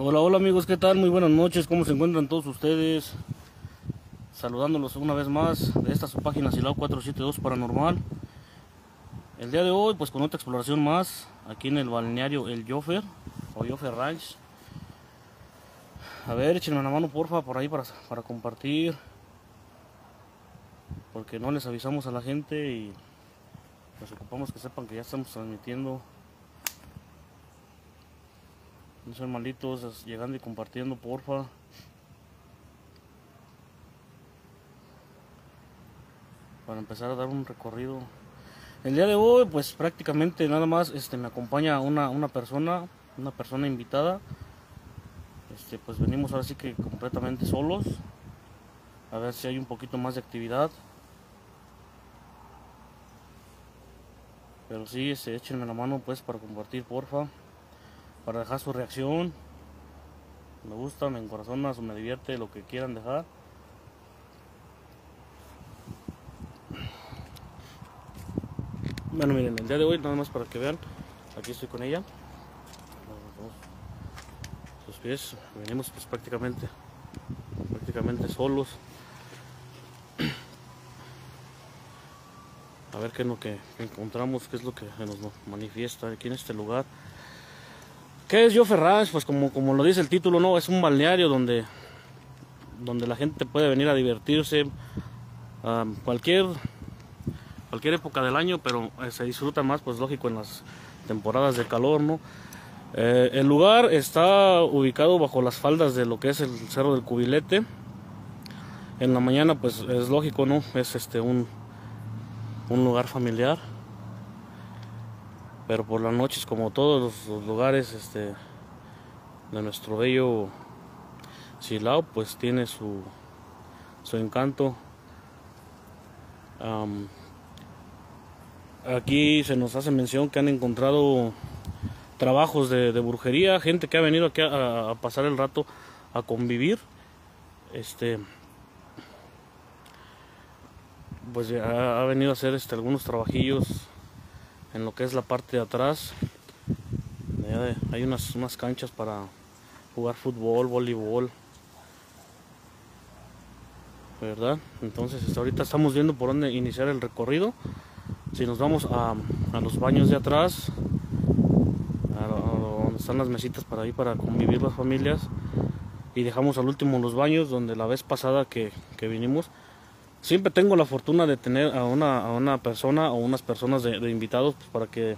Hola, hola amigos, ¿qué tal? Muy buenas noches, ¿cómo se encuentran todos ustedes? Saludándolos una vez más de esta su página Silao 472 Paranormal. El día de hoy, pues con otra exploración más, aquí en el balneario El Joffer, o Joffer Ranch. A ver, échenme una mano porfa por ahí para, para compartir. Porque no les avisamos a la gente y nos ocupamos que sepan que ya estamos transmitiendo. No sean malitos, llegando y compartiendo, porfa. Para empezar a dar un recorrido. El día de hoy, pues prácticamente nada más este, me acompaña una, una persona, una persona invitada. Este, pues venimos ahora sí que completamente solos. A ver si hay un poquito más de actividad. Pero sí, este, échenme la mano pues para compartir, porfa para dejar su reacción. Me gusta, me encorazona me divierte, lo que quieran dejar. Bueno, miren, el día de hoy, nada más para que vean, aquí estoy con ella. Sus pies, venimos pues prácticamente, prácticamente solos. A ver qué es lo que encontramos, qué es lo que nos manifiesta aquí en este lugar. ¿Qué es Yo Ranch? Pues como, como lo dice el título, no, es un balneario donde, donde la gente puede venir a divertirse a cualquier, cualquier época del año, pero eh, se disfruta más, pues lógico, en las temporadas de calor, ¿no? Eh, el lugar está ubicado bajo las faldas de lo que es el Cerro del Cubilete. En la mañana, pues es lógico, ¿no? Es este un, un lugar familiar pero por las noches como todos los, lugares este de nuestro bello Silao pues tiene su, su encanto. Aquí se nos hace mención que han encontrado trabajos de, brujería gente que ha venido aquí a, pasar el rato a convivir. Este pues ha, ha venido a hacer este algunos trabajillos en lo que es la parte de atrás hay unas, unas canchas para jugar fútbol, voleibol verdad entonces este, ahorita estamos viendo por dónde iniciar el recorrido. Si nos vamos a, los baños de atrás a, donde están las mesitas para ir para convivir las familias y dejamos al último los baños donde la vez pasada que, que vinimos siempre tengo la fortuna de tener a una, a una persona o unas personas de, invitados pues, para que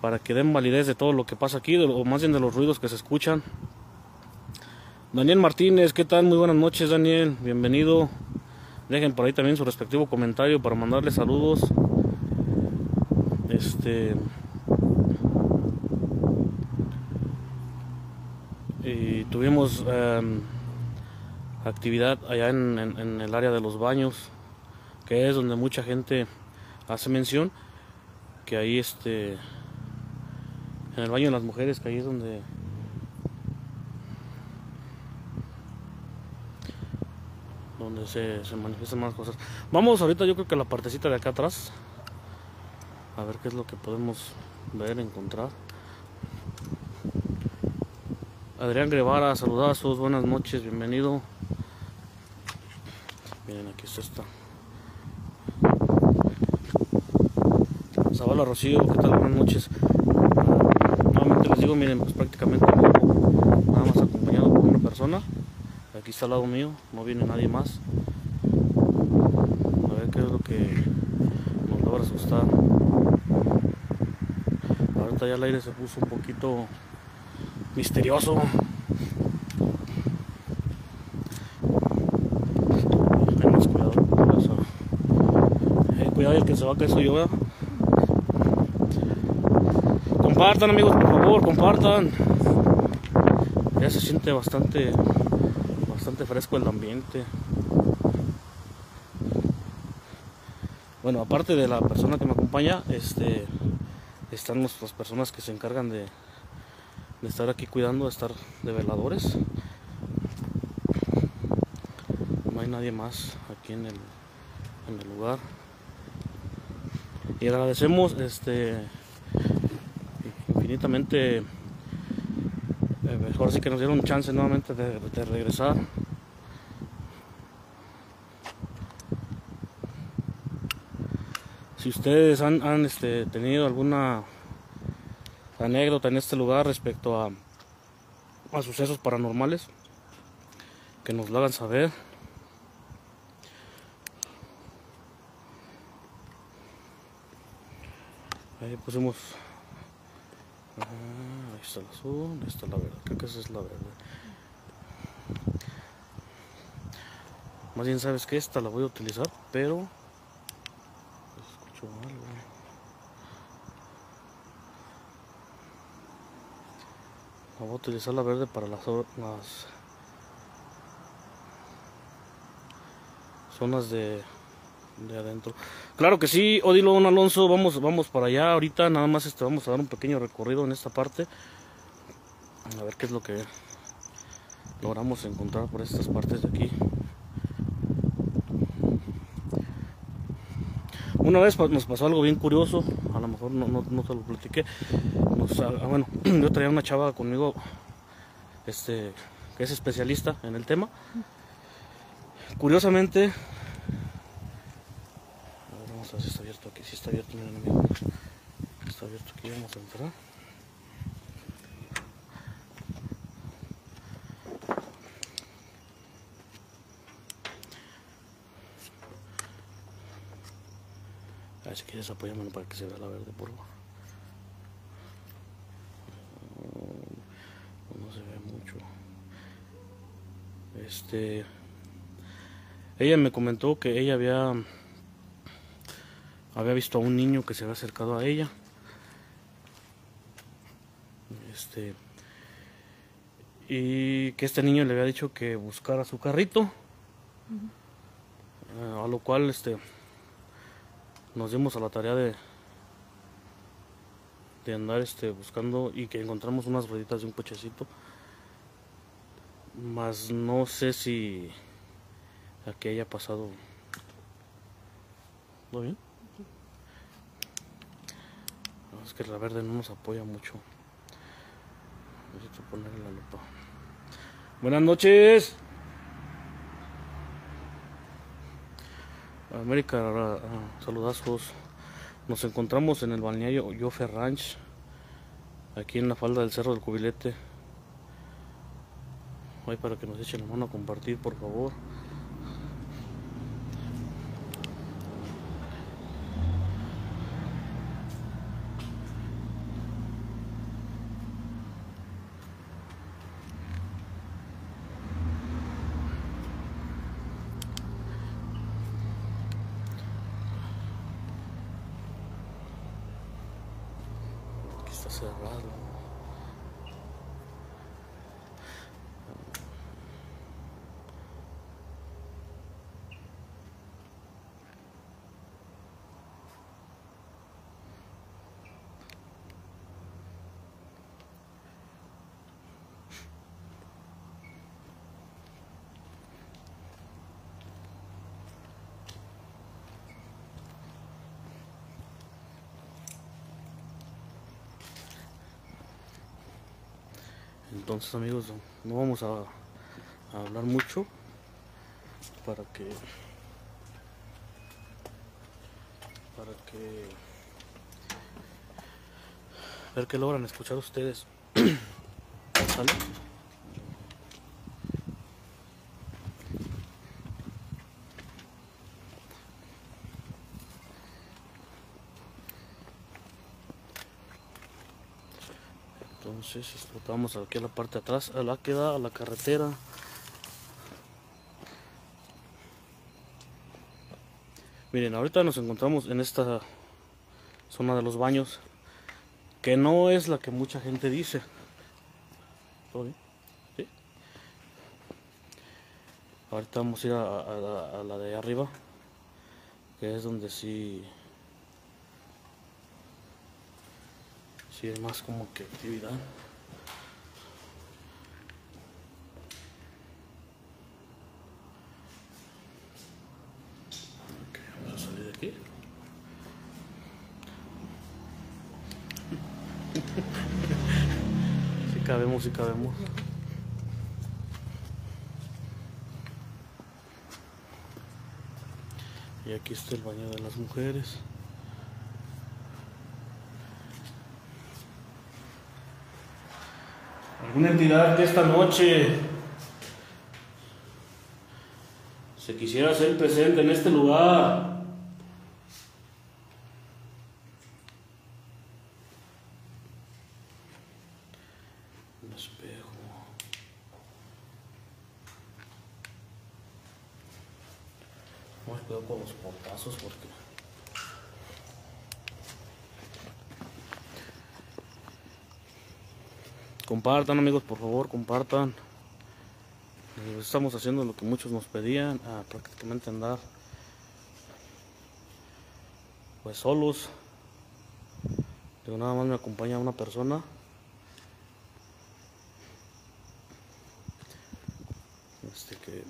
para que den validez de todo lo que pasa aquí, o más bien de los ruidos que se escuchan. Daniel Martínez, ¿qué tal? Muy buenas noches, Daniel. Bienvenido. Dejen por ahí también su respectivo comentario para mandarle saludos. Este. Y tuvimos. Em, actividad allá en, el área de los baños, que es donde mucha gente hace mención, que ahí este, en el baño de las mujeres, que ahí es donde donde se, se manifiestan más cosas. Vamos ahorita yo creo que la partecita de acá atrás, a ver qué es lo que podemos ver, encontrar. Adrián Guevara, saludazos, buenas noches, bienvenido. Miren, aquí está esta. Zavala Rocío, ¿qué tal? Buenas noches. nuevamente les digo, miren, pues prácticamente nada más acompañado por una persona. Aquí está al lado mío, no viene nadie más. A ver qué es lo que nos logra asustar. Ahorita ya el aire se puso un poquito misterioso. El que se va que soy yo. Compartan amigos, por favor, compartan. Ya se siente bastante, bastante fresco el ambiente. Bueno, aparte de la persona que me acompaña, este, están las personas que se encargan de, de estar aquí cuidando, de estar de veladores. No hay nadie más aquí en el, en el lugar y agradecemos este infinitamente eh, ahora sí que nos dieron chance nuevamente de, de regresar. Si ustedes han, han, este, tenido alguna anécdota en este lugar respecto a, a sucesos paranormales, que nos lo hagan saber. Ahí pusimos. Ah, ahí está el azul, ahí está la verde. Creo que esa es la verde. Más bien, sabes que esta la voy a utilizar, pero. Escucho algo. La voy a utilizar la verde para las, las zonas de, de adentro. Claro que sí, Odilo Don Alonso, vamos, vamos para allá ahorita, nada más este, vamos a dar un pequeño recorrido en esta parte. A ver qué es lo que logramos encontrar por estas partes de aquí. Una vez nos pasó algo bien curioso, a lo mejor no, no, no te lo platiqué. Nos, ah, bueno, yo traía una chava conmigo, este, que es especialista en el tema. Curiosamente, a ver, vamos a ver si está abierto aquí, si está abierto, miren. Está abierto aquí, vamos a entrar. A ver si quieres apoyármelo para que se vea la verde, por favor. No se ve mucho. Este. Ella me comentó que ella había. Había visto a un niño que se había acercado a ella. Este. Y que este niño le había dicho que buscara su carrito. Eh, a lo cual este nos dimos a la tarea de de andar este buscando y que encontramos unas rueditas de un cochecito más no sé si aquí haya pasado ¿todo bien? Es que la verde no nos apoya mucho necesito ponerle la lupa buenas noches América, ah, saludazos. Nos encontramos en el balneario Yofe Ranch, aquí en la falda del Cerro del Cubilete. Hoy para que nos echen la mano a compartir, por favor. Aquí está cerrado. Entonces amigos, no vamos a, hablar mucho para que para que ver qué logran escuchar ustedes. Entonces explotamos aquí a la parte de atrás, a la que da a la carretera. Miren, ahorita nos encontramos en esta zona de los baños, que no es la que mucha gente dice. Ahorita vamos a ir a, a- la de arriba, que es donde sí Sí, hay más como que actividad. Si cabemos, si cabemos. Y aquí está el baño de las mujeres. ¿Alguna entidad que esta noche se quisiera hacer presente en este lugar? Compartan amigos, por favor, compartan. Eh, Estamos haciendo lo que muchos nos pedían, a prácticamente andar pues solos. Digo, nada más me acompaña una persona. Este que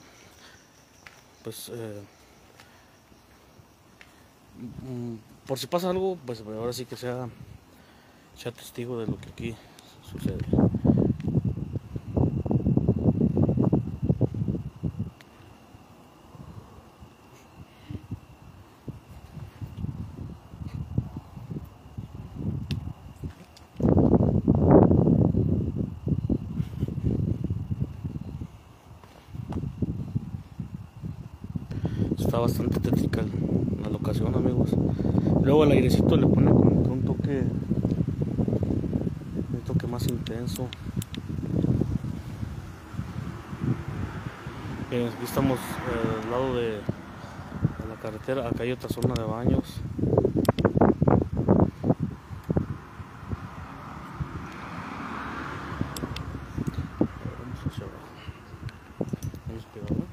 pues eh, por si pasa algo, pues ahora sí que sea, sea testigo de lo que aquí sucede. Está bastante tétrica la locación, amigos. Luego el airecito le pone como que un toque, un toque más intenso. Bien, aquí estamos eh, al lado de la carretera. Acá hay otra zona de baños. Vamos hacia abajo. Vamos cuidado, ¿no?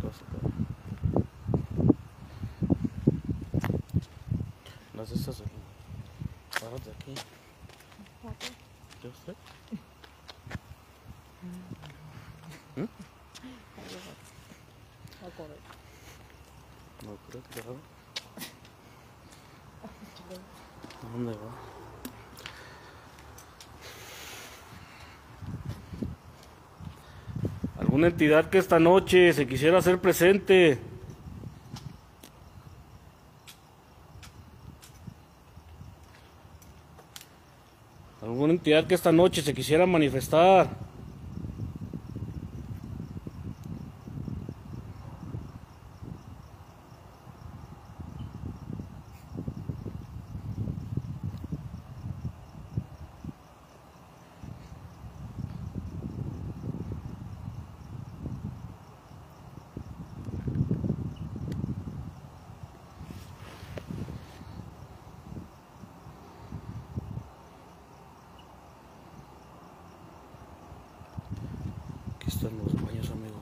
Te vas a caer. Las de estas aquí. Párate aquí. ¿Qué usted? ¿Mm? No creo que haga. ¿A dónde va? ¿Alguna entidad que esta noche se quisiera hacer presente? ¿Alguna entidad que esta noche se quisiera manifestar? Están los baños, amigos.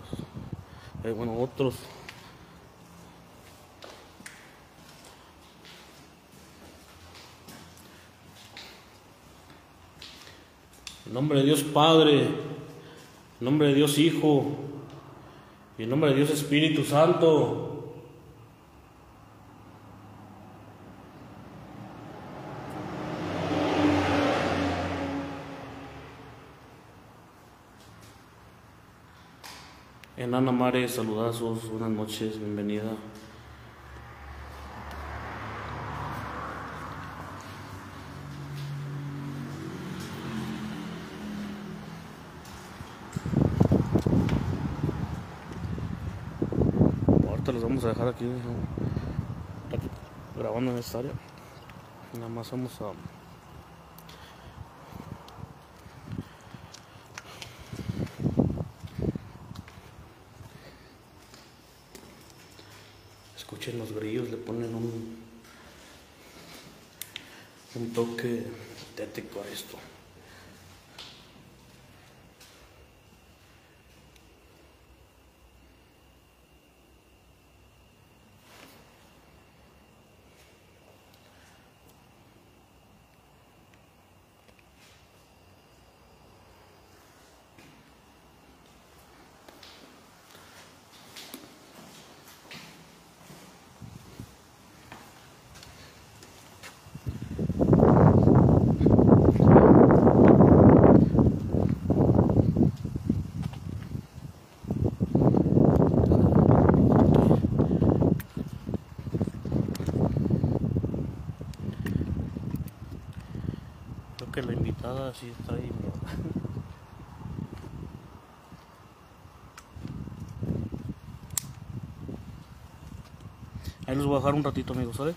Eh, bueno, otros. En nombre de Dios Padre, en nombre de Dios Hijo y en nombre de Dios Espíritu Santo. Enana Mare, saludazos, buenas noches, bienvenida. Ahorita los vamos a dejar aquí grabando en esta área. Nada más vamos a Cristo. Dejar un ratito, amigos, ¿sale?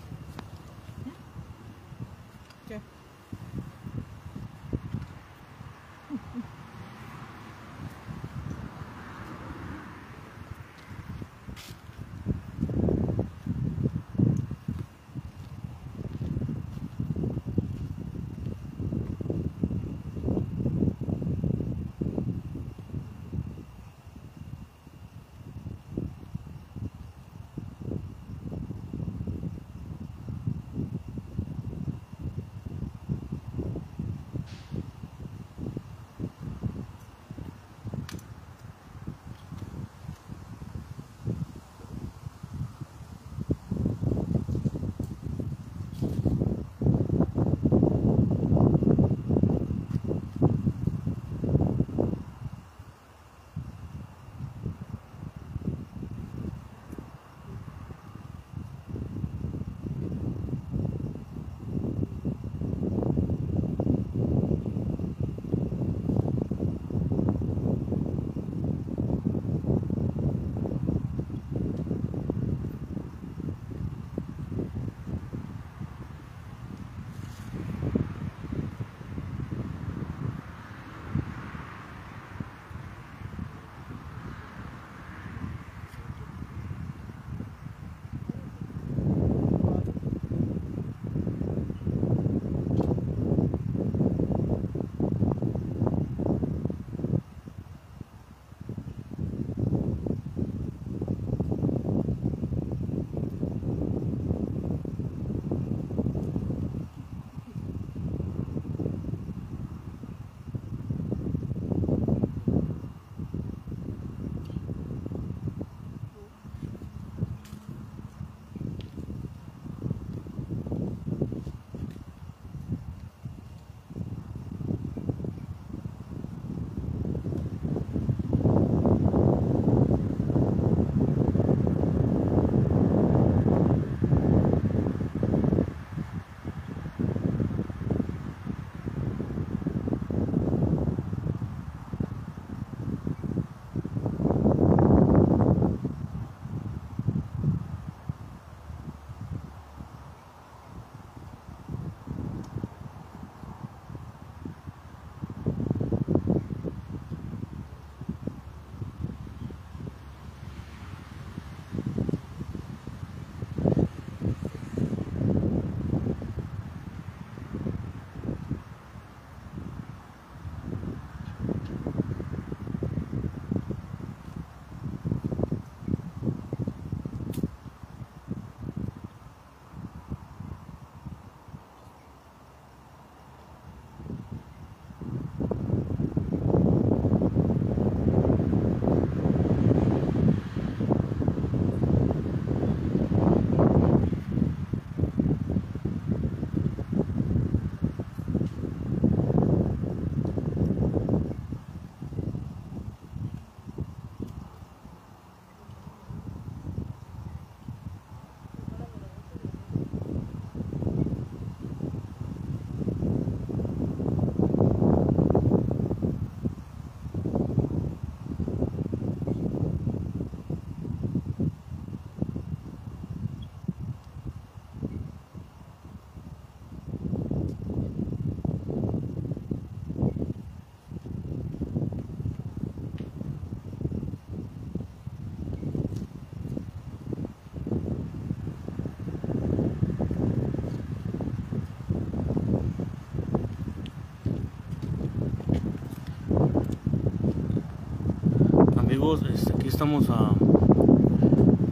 Amigos, este, aquí estamos a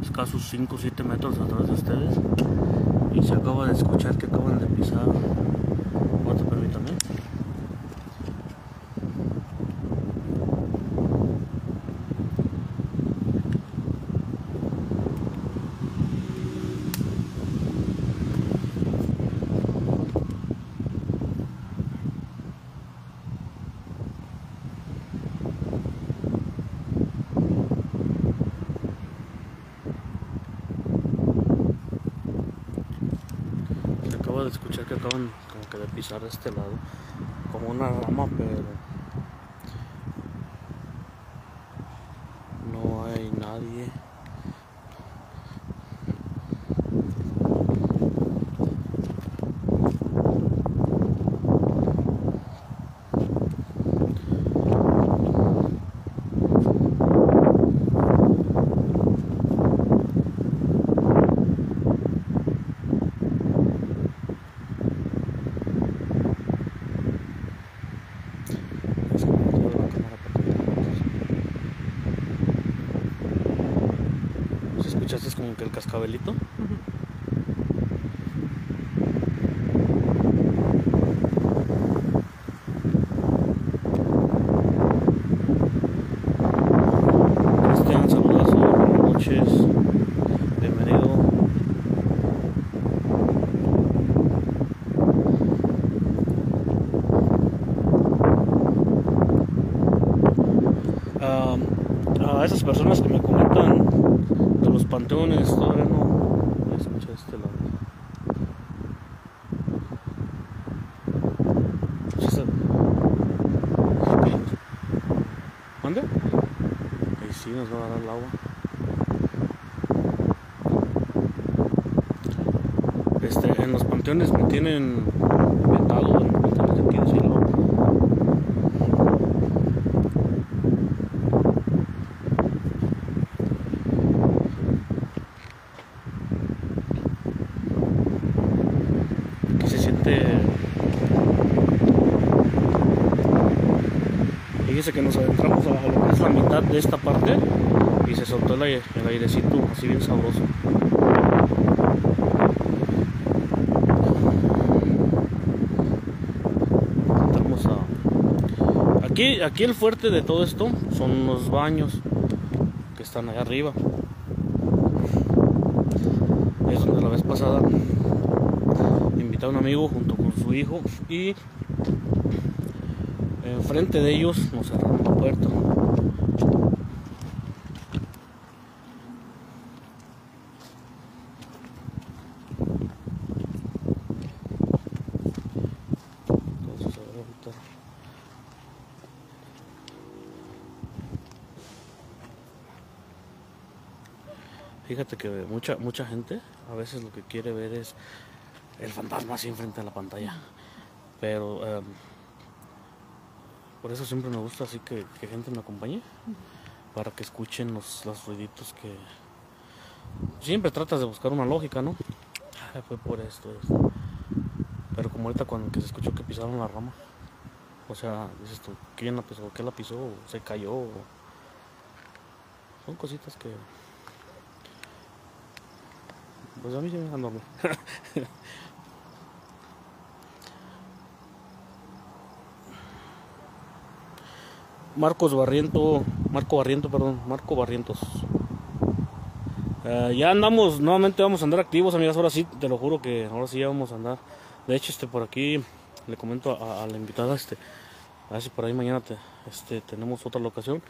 escasos 5 o 7 metros atrás de ustedes y se acaba de escuchar que acaban de pisar. Ahorita permítame. Se acaba de escuchar que acaban como que de pisar de este lado con como una rama, pero no hay nadie. Es como que toda la cámara para que veamos. ¿Sí escuchaste es como que el cascabelito saludazo, buenas noches, bienvenido. Ah, a esas personas que me comentan de los panteones, todavía no escuché este lado. Sí, está- Ok. ¿Mande? Ahí sí nos va a dar el agua. Este, en los panteones me tienen vetado en se siente fíjese que nos adentramos a lo que es la mitad de esta parte y se soltó el, aire- el airecito así bien sabroso Entramos a- aquí aquí el fuerte de todo esto son los baños que están allá arriba es donde la vez pasada invité a un amigo junto con su hijo y enfrente de ellos nos cerraron la puerta. Entonces, a ver, ahorita- Fíjate que mucha mucha gente a veces lo que quiere ver es el fantasma así enfrente de la pantalla. Pero em, por eso siempre me gusta así que, gente me acompañe. Para que escuchen los, los ruiditos que... Siempre tratas de buscar una lógica, ¿no? Ah, fue por esto. Pero como ahorita cuando que se escuchó que pisaron la rama. O sea, dices tú, ¿quién la pisó? ¿Qué la pisó? ¿O ¿Se cayó? ¿O- Son cositas que... Pues a mí se me dejan dormir. Marcos Barriento, Marco Barriento, perdón, Marco Barrientos. Eh, ya andamos, nuevamente vamos a andar activos, amigas. Ahora sí, te lo juro que ahora sí ya vamos a andar. De hecho, este por aquí le comento a, a la invitada, este, a ver si por ahí mañana te, este, tenemos otra locación.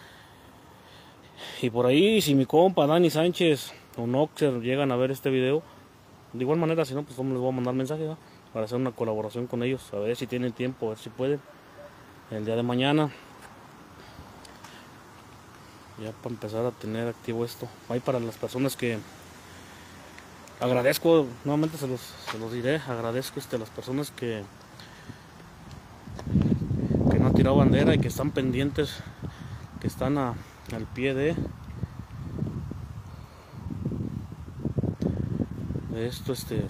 Y por ahí, si mi compa Dani Sánchez o Noxer llegan a ver este video, de igual manera, si no, pues les voy a mandar mensaje para hacer una colaboración con ellos, a ver si tienen tiempo, a ver si pueden, el día de mañana. Ya para empezar a tener activo esto. Ahí para las personas que agradezco, nuevamente se los, se los diré, agradezco este, a las personas que, que no han tirado bandera y que están pendientes, que están al pie de, esto. Este,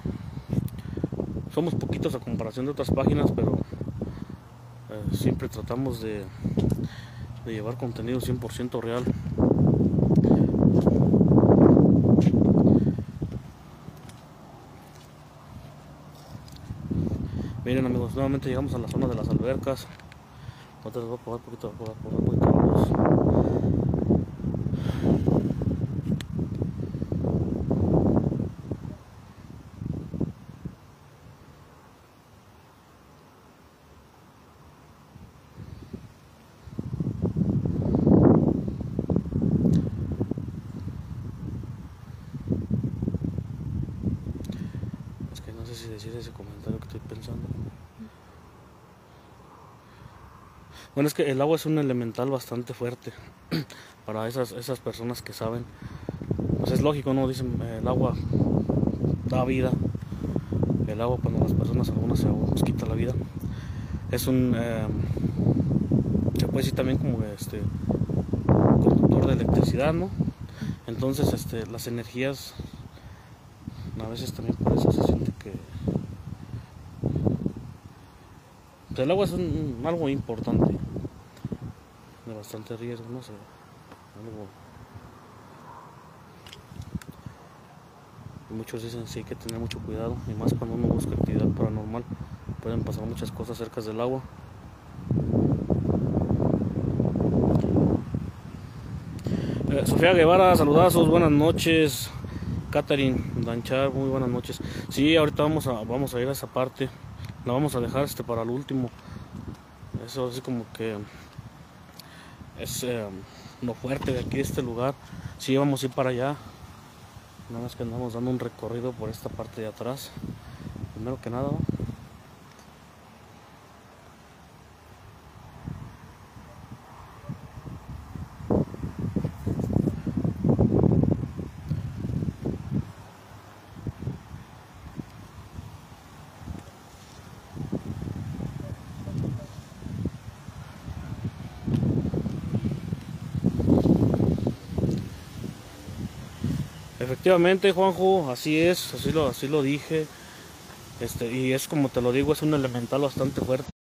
somos poquitos a comparación de otras páginas, pero eh, siempre tratamos de, de llevar contenido 100% real. Miren amigos, nuevamente llegamos a la zona de las albercas. Les voy a probar a probar un poquito la luz. Es que no sé si decir ese comentario que estoy pensando. Es que el agua es un elemental bastante fuerte para esas, esas personas que saben. Pues es lógico, ¿no? Dicen, el agua da vida. El agua cuando las personas algunas se pues quita la vida. Es un... Eh, se puede decir también como este conductor de electricidad, ¿no? Entonces, este, las energías a veces también por eso se siente que pues el agua es un, algo importante bastante riesgo, no sé, muchos dicen sí hay que tener mucho cuidado y más cuando uno busca actividad paranormal pueden pasar muchas cosas cerca del agua eh, Sofía Guevara, saludazos, buenas noches. Catherine Danchar, muy buenas noches. Sí, ahorita vamos a, vamos a ir a esa parte. La vamos a dejar este para el último. Eso es como que es eh, lo fuerte de aquí, este lugar. Sí, vamos a ir para allá. Nada más que andamos dando un recorrido por esta parte de atrás. Primero que nada, Efectivamente, Juanjo, así es, así lo, así lo dije. Este, y es como te lo digo, es un elemental bastante fuerte.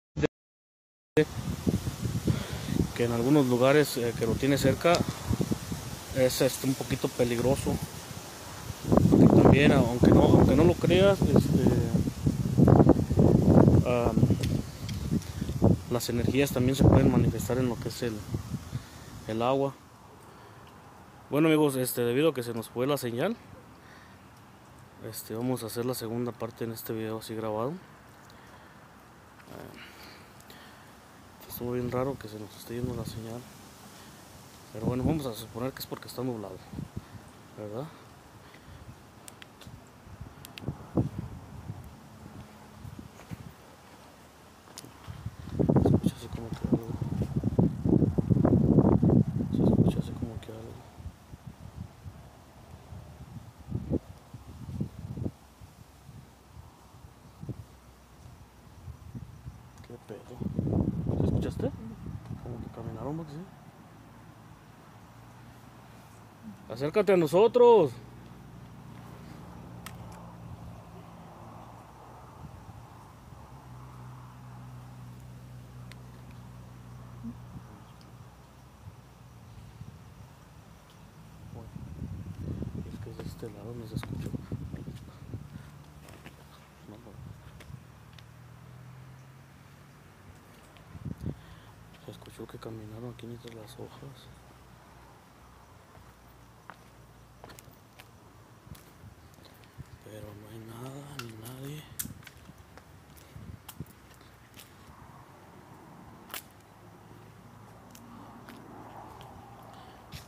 Que en algunos lugares eh, que lo tiene cerca es este, un poquito peligroso. Porque también, aunque no, aunque no lo creas, este, las energías también se pueden manifestar en lo que es el, el agua. Bueno amigos, este, debido a que se nos fue la señal, este, vamos a hacer la segunda parte en este video así grabado. Eh, estuvo bien raro que se nos esté yendo la señal. Pero bueno, vamos a suponer que es porque está nublado, ¿verdad? Acércate a nosotros. es que de este lado no se escuchó. Se escuchó que caminaron aquí entre las hojas.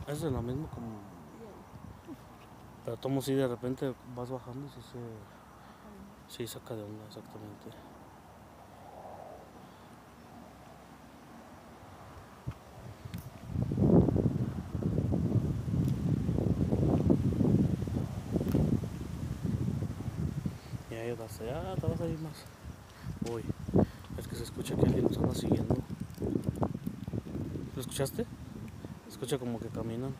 Es de lo mismo como... Pero tomo si de repente vas bajando, si se... Sí, saca de onda, exactamente. Y ahí vas allá, te vas a ir más. Uy, es que se escucha que alguien nos anda siguiendo. ¿Lo escuchaste? Escucha como que caminan.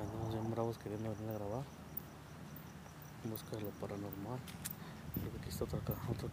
Andamos bien bravos queriendo venir a grabar. Busca lo paranormal. Creo que aquí está otra, otra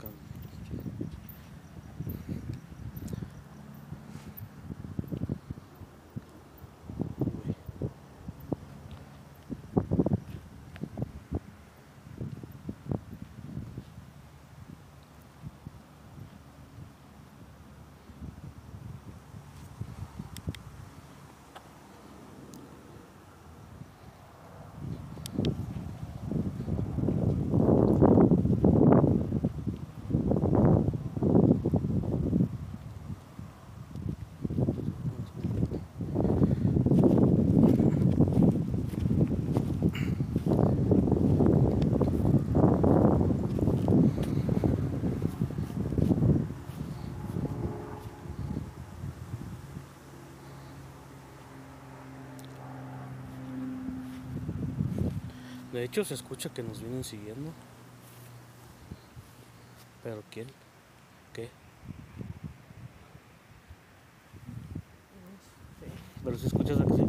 hecho, se escucha que nos vienen siguiendo. ¿Pero quién? ¿Qué? Sí. ¿Pero si escuchas aquí?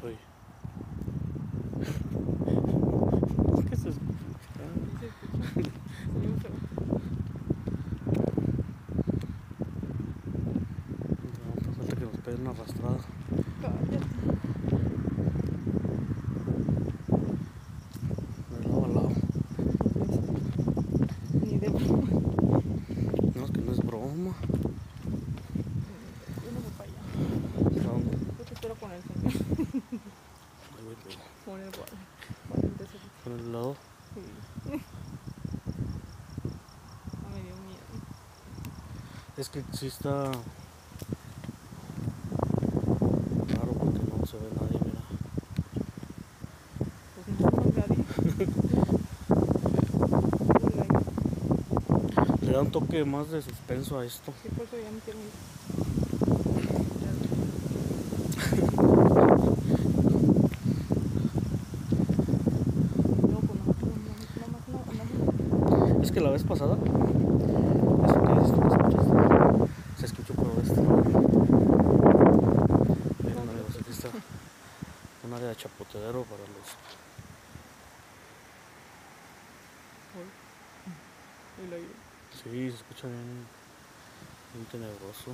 Oye. ¿Qué se escucha? Sí, se escucha. Se oye feo. No, pues falta que nos peguen una arrastrada. Cállate. De lado a lado. Ni de broma. No, es que no es broma. Yo no voy para allá. ¿A te espero con el Con el lado. Sí. No me dio miedo. Es que sí está raro porque no se ve nadie, mira. Pues no, nadie. Le da un toque más de suspenso a esto. Sí, por eso ya me quiero ir. No, pues no, no, no, no, no, no. Es que la vez pasada, eso que dices tú que escuchaste, se escuchó por este. Miren amigos, aquí está un área de chapoteadero para los... Oí. Sí, se escucha bien, bien tenebroso.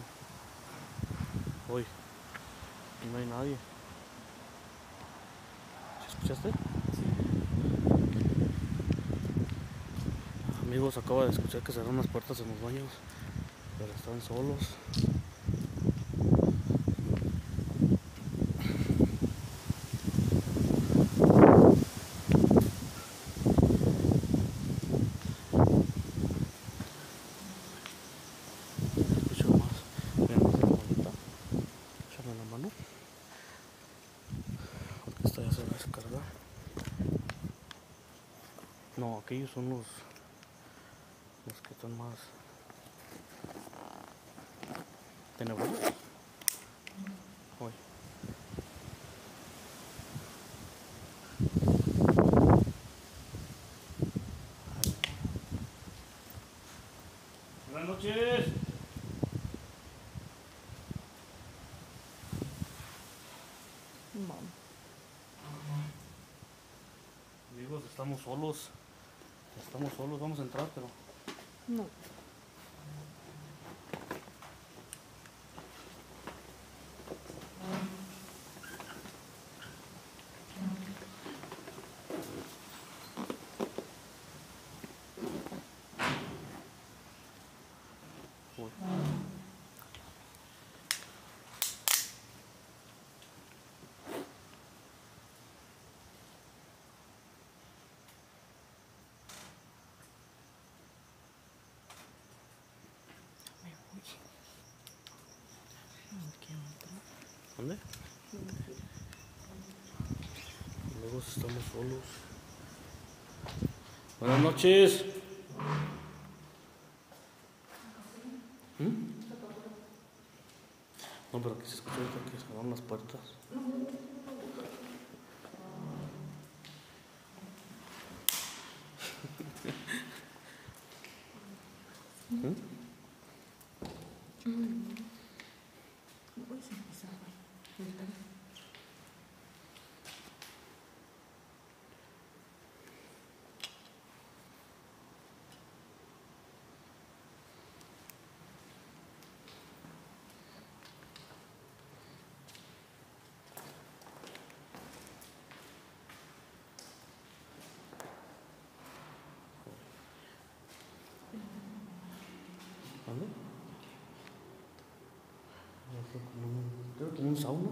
Hoy, no hay nadie. ¿Sí escuchaste? Amigos, acaba de escuchar que cerraron las puertas en los baños, pero están solos. Escucho más. Miren, la manita. Échame la mano. Porque esta ya se va a descargar. No, aquellos son los, están más tenebrosos. Buenas noches. Amigos, estamos solos. Estamos solos, vamos a entrar, pero No. ¿Dónde? Amigos, estamos solos. Buenas noches. ¿Mm? No, pero aquí se ahorita que cerraron las puertas. ¿Mm? ¿Dónde? No sé cómo no- como un sauna.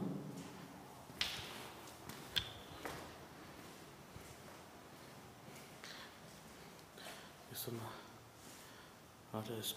Es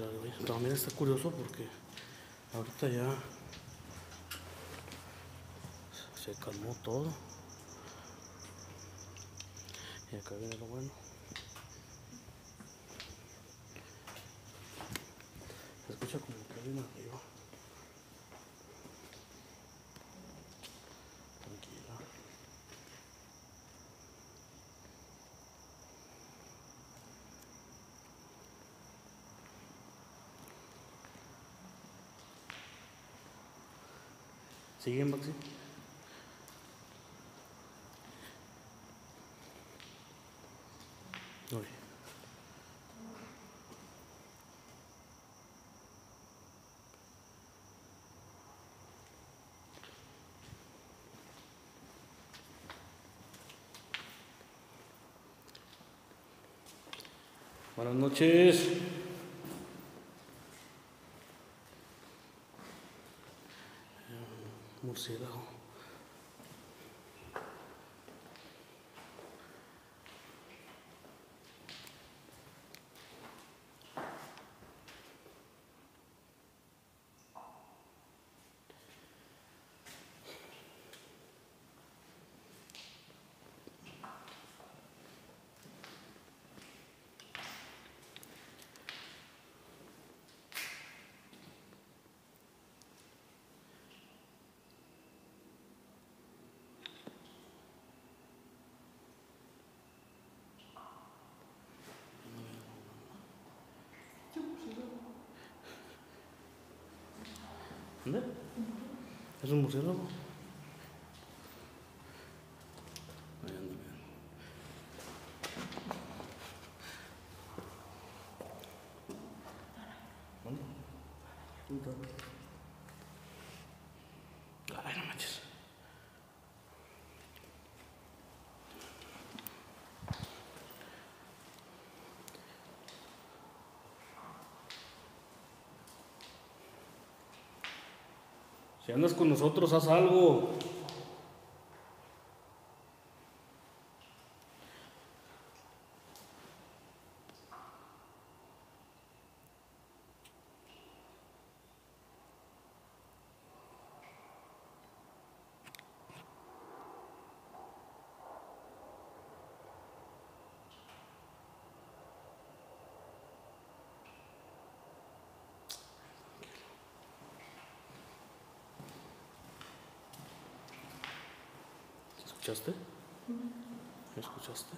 de- También está curioso porque ahorita ya se calmó todo. Y acá viene lo bueno. Se escucha como que alguien arriba. ¿Siguen, Baxi? Buenas noches. Murciélago. ¿Es un murciélago? Ahí anda, mira. ¿Dónde? ¿Dónde está? Ay, no manches. Si andas con nosotros, haz algo. ¿Escuchaste? ¿Escuchaste?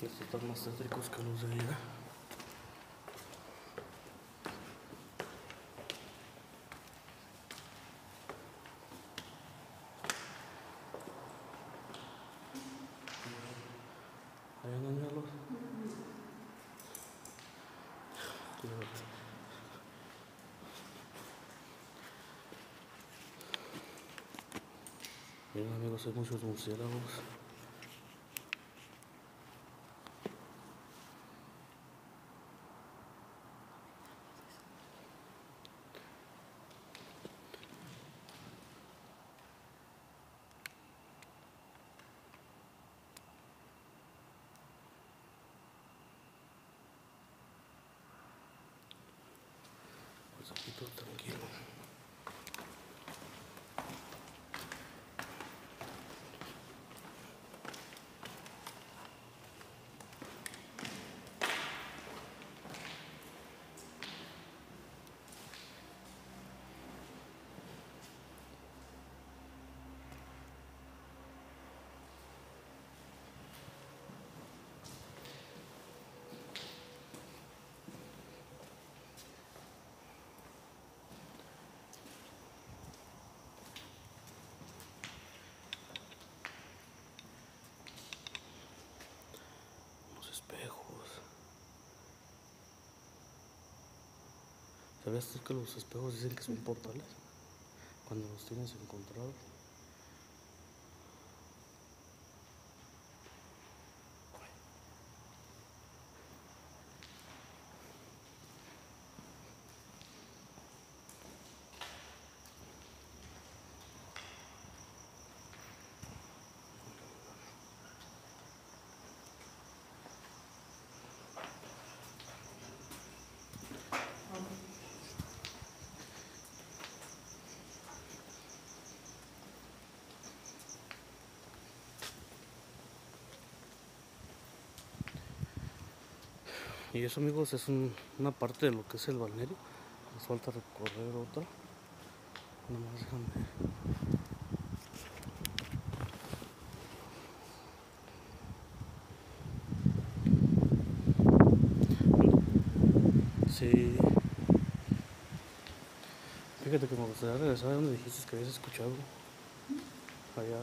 Estos están más tétricos que los de vida. Ahí andan ya los. Cuídate. Amigos, hay muchos murciélagos. Pues aquí todo tranquilo. Los espejos. ¿Sabías tú que los espejos dicen que son portales? Cuando los tienes encontrados. Y eso amigos es un- una parte de lo que es el balneario. Nos falta recorrer otra. Nomás déjame. Sí. Fíjate que me gustaría regresar a donde dijiste que habías escuchado. Allá.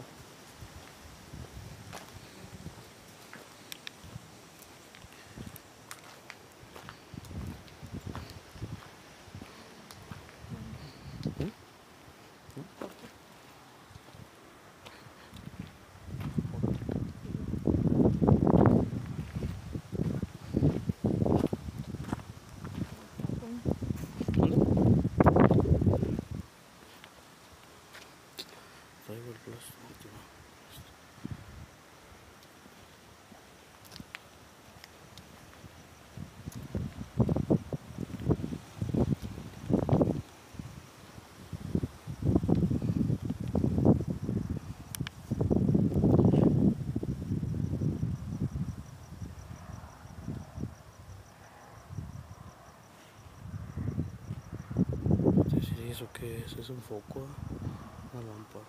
Traigo el plástico. Sí, sí, ¿eso qué es? ¿Es un foco? Una lámpara.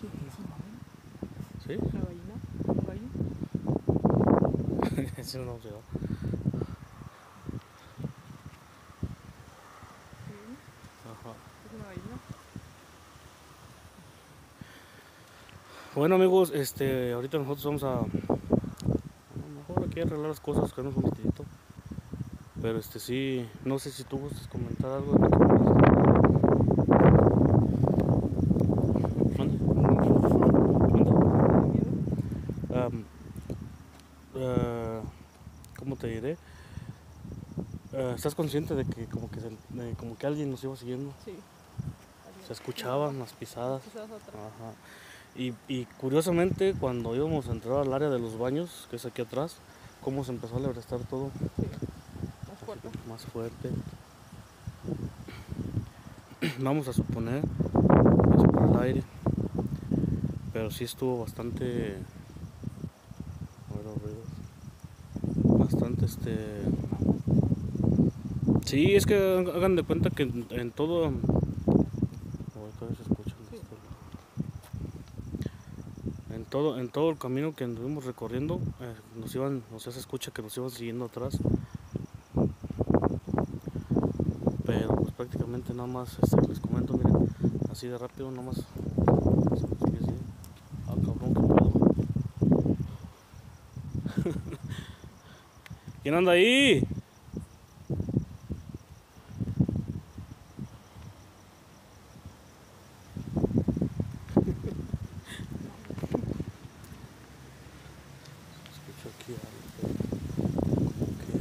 Sí, es una gallina. ¿Sí? Una gallina. Una gallina. No es. Bueno amigos, este, ahorita nosotros vamos a, a lo mejor aquí arreglar las cosas, que un momentito. Pero este sí, no sé si tú gustas comentar algo. de lo que pasa. ¿Mande? ¿Mande? Am, ah, ¿Cómo te diré? Ah, ¿Estás consciente de que como que, se- de como que alguien nos iba siguiendo? Sí. Se escuchaban las pisadas. Ajá. Y, y curiosamente, cuando íbamos a entrar al área de los baños, que es aquí atrás, cómo se empezó a lebrestar todo Sí. Más fuerte. más fuerte. Vamos a suponer, es por el aire, pero sí estuvo bastante. Bastante este. Sí, es que hagan de cuenta que en, en todo. En todo, en todo el camino que anduvimos recorriendo, eh, nos iban, o sea, se escucha que nos iban siguiendo atrás. Pero pues prácticamente nada más, este, les comento, miren, así de rápido, nada más. Ah. ¿Quién anda ahí? Escucho aquí algo. pero ¿cómo que?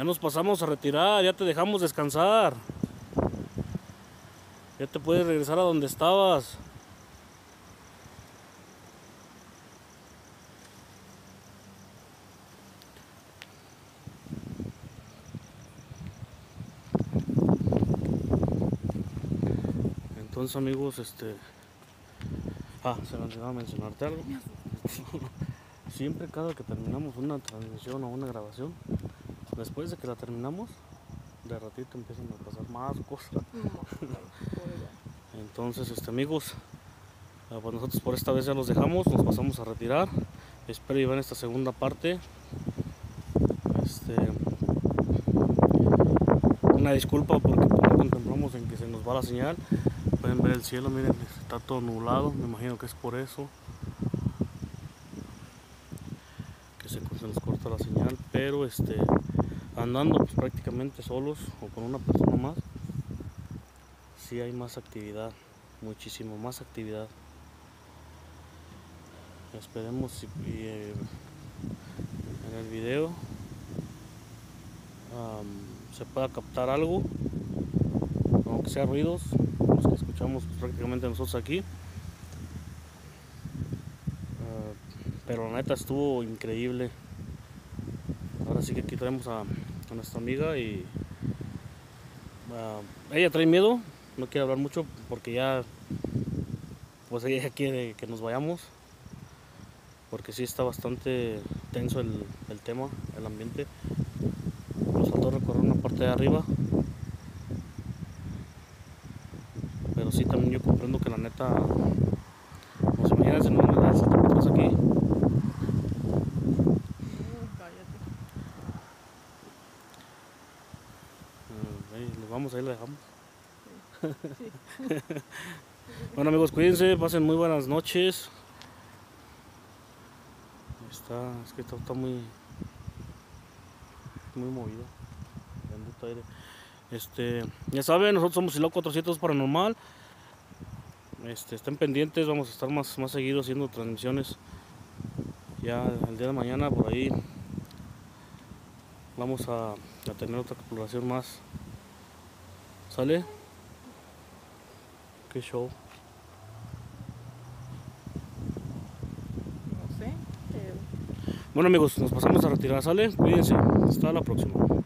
Ya nos pasamos a retirar, ya te dejamos descansar. Ya te puedes regresar a donde estabas. Entonces amigos, este... Ah, se me olvidaba mencionarte algo. Siempre cada que terminamos una transmisión o una grabación, después de que la terminamos, de ratito empiezan a pasar más cosas. Entonces, este amigos, ah, pues nosotros por esta vez ya los dejamos, nos pasamos a retirar. Espero llevar esta segunda parte. Este, una disculpa porque pues, no contemplamos en que se nos va la señal. Pueden ver el cielo, miren, está todo nublado, me imagino que es por eso. Que se, se nos corta la señal, pero este andando pues, prácticamente solos o con una persona más sí hay más actividad, muchísimo más actividad. Esperemos si, eh, en el video se pueda captar algo, aunque sea ruidos, los que escuchamos prácticamente nosotros aquí. Ah, pero la neta estuvo increíble. Ahora sí que aquí traemos a, a nuestra amiga y ah, ella trae miedo, no quiere hablar mucho porque ya pues ella quiere que nos vayamos porque sí está bastante tenso el, el tema, el ambiente. Nos faltó recorrer una parte de arriba. Pero sí también yo comprendo que la neta nos imaginas en una de atrás aquí. Uh, cállate. Mm, ahí les vamos, ahí la dejamos. Sí. Bueno amigos, cuídense, pasen muy buenas noches. Está, es que esto está muy, muy movido. Aire. Este, ya saben, nosotros somos Silo 400 Paranormal. Este, estén pendientes, vamos a estar más, más seguido haciendo transmisiones. Ya el día de mañana por ahí vamos a, a tener otra exploración más. ¿Sale? Qué show. No sé, pero... Bueno amigos, nos pasamos a retirar, ¿sale? Cuídense. Hasta la próxima.